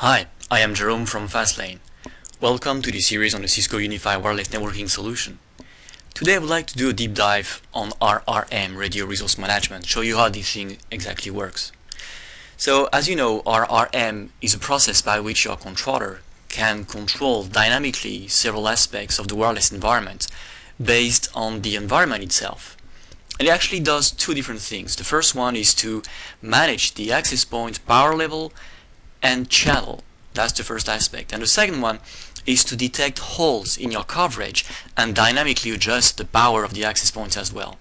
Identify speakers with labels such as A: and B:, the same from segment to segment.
A: Hi, I am Jerome from Fastlane. Welcome to the series on the Cisco Unified Wireless Networking solution. Today I would like to do a deep dive on RRM, Radio Resource Management, show you how this thing exactly works. So as you know, RRM is a process by which your controller can control dynamically several aspects of the wireless environment based on the environment itself. And it actually does two different things. The first one is to manage the access point power level and channel. That's the first aspect. And the second one is to detect holes in your coverage and dynamically adjust the power of the access points as well.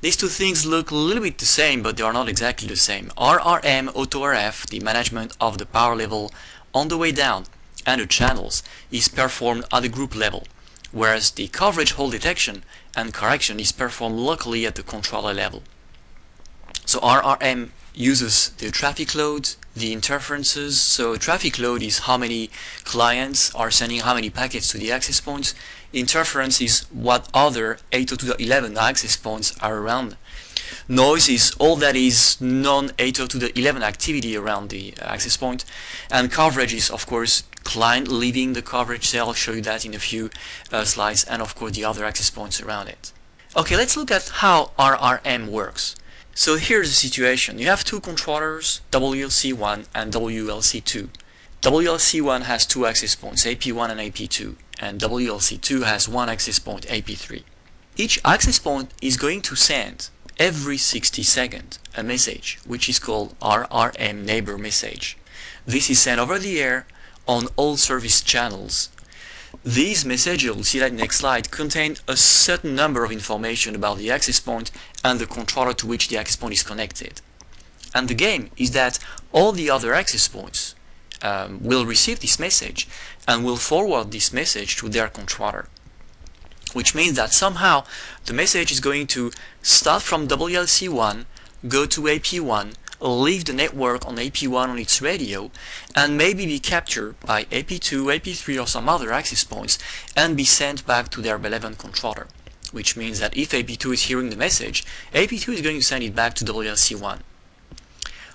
A: These two things look a little bit the same, but they are not exactly the same. RRM AutoRF, the management of the power level on the way down and the channels, is performed at the group level, whereas the coverage hole detection and correction is performed locally at the controller level. So RRM uses the traffic load, the interferences. So traffic load is how many clients are sending how many packets to the access points. Interference is what other 802.11 access points are around. Noise is all that is non-802.11 activity around the access point. And coverage is, of course, client leaving the coverage. So I'll show you that in a few uh, slides. And, of course, the other access points around it. Okay, let's look at how RRM works. So here's the situation. You have two controllers, WLC1 and WLC2. WLC1 has two access points, AP1 and AP2, and WLC2 has one access point, AP3. Each access point is going to send every 60 seconds a message, which is called RRM neighbor message. This is sent over the air on all service channels these messages, you'll see that next slide, contain a certain number of information about the access point and the controller to which the access point is connected. And the game is that all the other access points um, will receive this message and will forward this message to their controller. Which means that somehow the message is going to start from WLC1, go to AP1, leave the network on AP1 on its radio and maybe be captured by AP2, AP3 or some other access points and be sent back to their beloved controller. Which means that if AP2 is hearing the message, AP2 is going to send it back to the WLC1.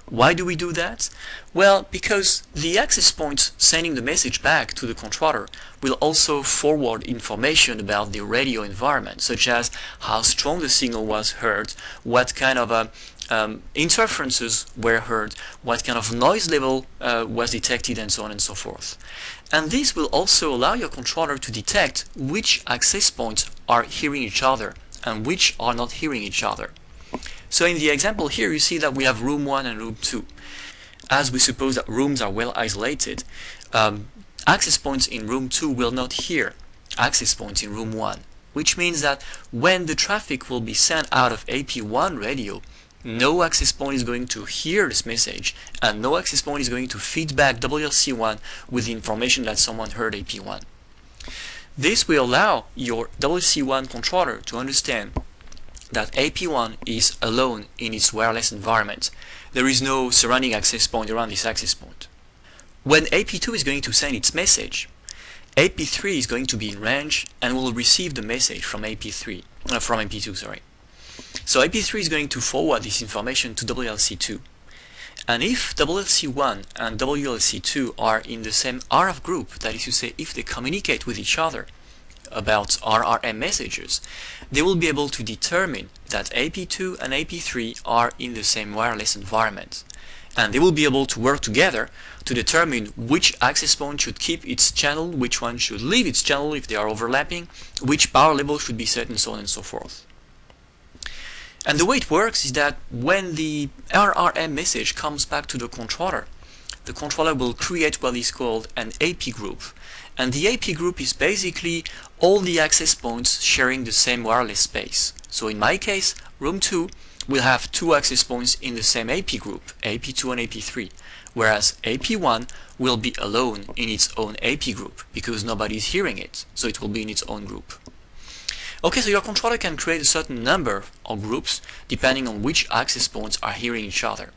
A: Why do we do that? Well, because the access points sending the message back to the controller will also forward information about the radio environment, such as how strong the signal was heard, what kind of a um, interferences were heard, what kind of noise level uh, was detected, and so on and so forth. And this will also allow your controller to detect which access points are hearing each other and which are not hearing each other. So in the example here, you see that we have room 1 and room 2. As we suppose that rooms are well isolated, um, access points in room 2 will not hear access points in room 1, which means that when the traffic will be sent out of AP1 radio, no access point is going to hear this message and no access point is going to feedback WLC1 with the information that someone heard AP1. This will allow your WLC1 controller to understand that AP1 is alone in its wireless environment. There is no surrounding access point around this access point. When AP2 is going to send its message, AP3 is going to be in range and will receive the message from AP3, uh, from AP2, sorry. So AP3 is going to forward this information to WLC2. And if WLC1 and WLC2 are in the same RF group, that is to say, if they communicate with each other about RRM messages, they will be able to determine that AP2 and AP3 are in the same wireless environment. And they will be able to work together to determine which access point should keep its channel, which one should leave its channel if they are overlapping, which power level should be set, and so on and so forth. And the way it works is that when the RRM message comes back to the controller, the controller will create what is called an AP group. And the AP group is basically all the access points sharing the same wireless space. So in my case, room 2 will have two access points in the same AP group, AP2 and AP3, whereas AP1 will be alone in its own AP group because nobody is hearing it, so it will be in its own group. Okay, so your controller can create a certain number of groups depending on which access points are hearing each other.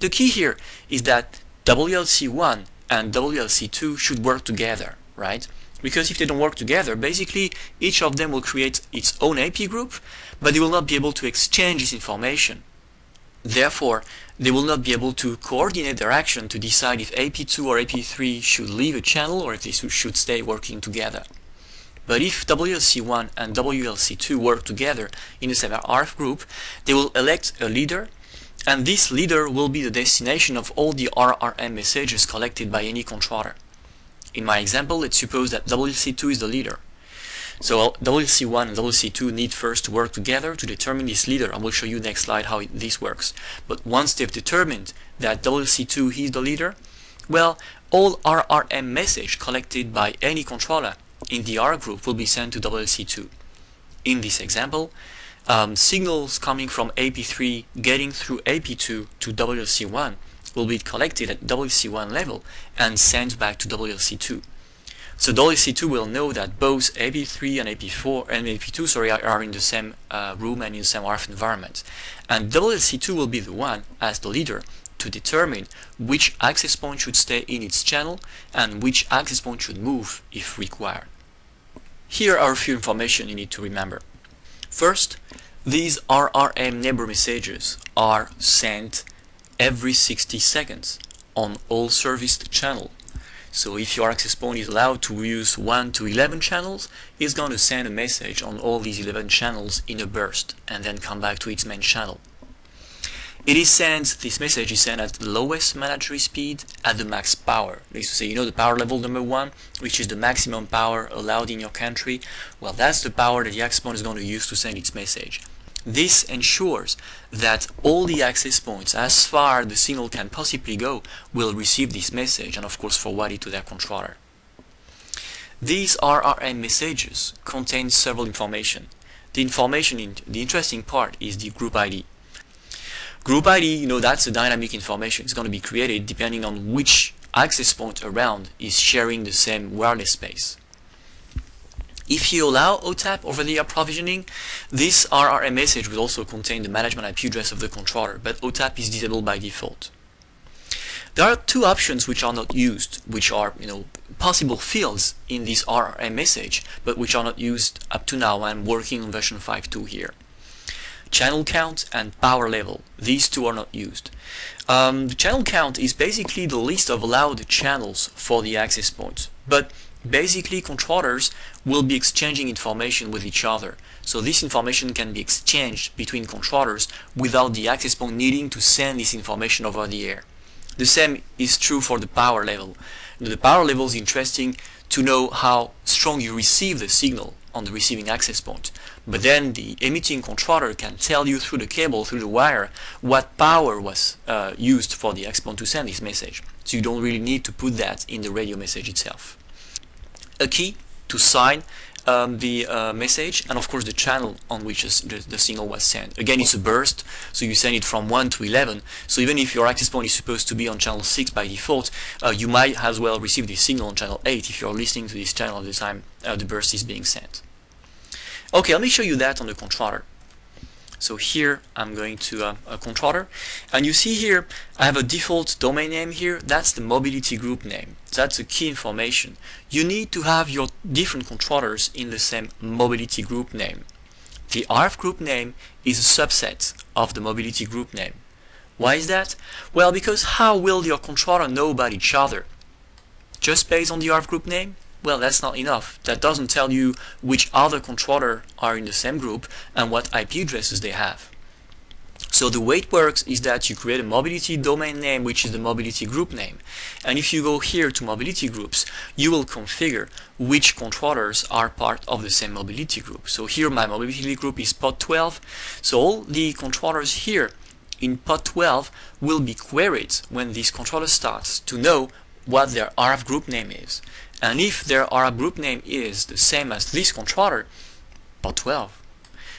A: The key here is that WLC1 and WLC2 should work together, right? Because if they don't work together, basically each of them will create its own AP group, but they will not be able to exchange this information. Therefore, they will not be able to coordinate their action to decide if AP2 or AP3 should leave a channel or if they should stay working together. But if WLC1 and WLC2 work together in the same RF group, they will elect a leader and this leader will be the destination of all the RRM messages collected by any controller. In my example, let's suppose that WLC2 is the leader. So WLC1 and WLC2 need first to work together to determine this leader. I will show you next slide how it, this works. But once they've determined that WLC2 is the leader, well, all RRM message collected by any controller in the RF group will be sent to WLC2. In this example, um, signals coming from AP3 getting through AP2 to WLC1 will be collected at WLC1 level and sent back to WLC2. So WLC2 will know that both AP3 and AP4 and AP2 sorry are in the same uh, room and in the same RF environment. And WLC2 will be the one as the leader to determine which access point should stay in its channel and which access point should move if required. Here are a few information you need to remember. First, these RRM neighbor messages are sent every 60 seconds on all serviced channel. So if your access point is allowed to use 1 to 11 channels, it's going to send a message on all these 11 channels in a burst and then come back to its main channel. It is sent, this message is sent at the lowest mandatory speed at the max power. That is to say, you know the power level number one, which is the maximum power allowed in your country. Well, that's the power that the access point is going to use to send its message. This ensures that all the access points, as far the signal can possibly go, will receive this message and of course forward it to their controller. These RRM messages contain several information. The information, in, the interesting part is the group ID. Group ID, you know, that's a dynamic information. It's going to be created depending on which access point around is sharing the same wireless space. If you allow OTAP over the air provisioning, this RRM message will also contain the management IP address of the controller, but OTAP is disabled by default. There are two options which are not used, which are you know possible fields in this RRM message, but which are not used up to now. I'm working on version 5.2 here. Channel count and power level. These two are not used. Um, the channel count is basically the list of allowed channels for the access points, but basically controllers will be exchanging information with each other. So this information can be exchanged between controllers without the access point needing to send this information over the air. The same is true for the power level. The power level is interesting to know how strong you receive the signal on the receiving access point. But then the emitting controller can tell you through the cable, through the wire, what power was uh, used for the point to send this message. So you don't really need to put that in the radio message itself a key to sign um, the uh, message and of course the channel on which the, the, signal was sent. Again it's a burst so you send it from 1 to 11 so even if your access point is supposed to be on channel 6 by default uh, you might as well receive the signal on channel 8 if you're listening to this channel at the time uh, the burst is being sent. Okay let me show you that on the controller. So here I'm going to uh, a controller and you see here I have a default domain name here that's the mobility group name that's a key information you need to have your different controllers in the same mobility group name the RF group name is a subset of the mobility group name why is that? Well because how will your controller know about each other? Just based on the RF group name? Well, that's not enough. That doesn't tell you which other controller are in the same group and what IP addresses they have. So the way it works is that you create a mobility domain name, which is the mobility group name. And if you go here to mobility groups, you will configure which controllers are part of the same mobility group. So here my mobility group is pod 12. So all the controllers here in pod 12 will be queried when this controller starts to know what their RF group name is. And if their RF group name is the same as this controller, pod 12,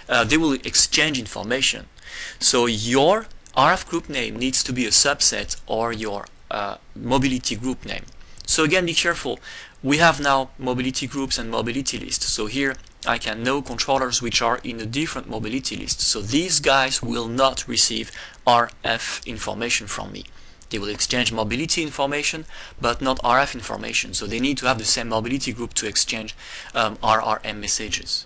A: uh, they will exchange information. So your RF group name needs to be a subset or your uh, mobility group name. So again, be careful. We have now mobility groups and mobility lists. So here I can know controllers which are in a different mobility list. So these guys will not receive RF information from me. They will exchange mobility information, but not RF information. So they need to have the same mobility group to exchange um, RRM messages.